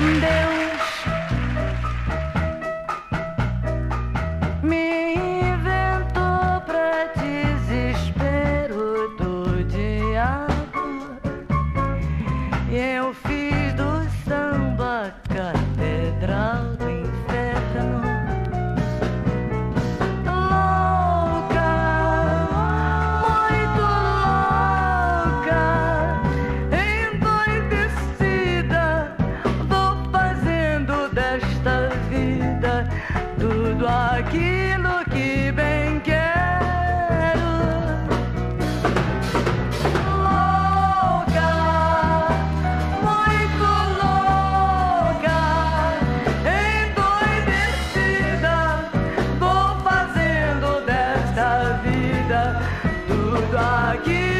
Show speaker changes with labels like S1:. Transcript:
S1: Deus me inventou pra desespero do diabo e eu fiz do samba cara. tudo aquilo que bem quero. Louca, muito louca, endoidecida, vou fazendo desta vida tudo aquilo.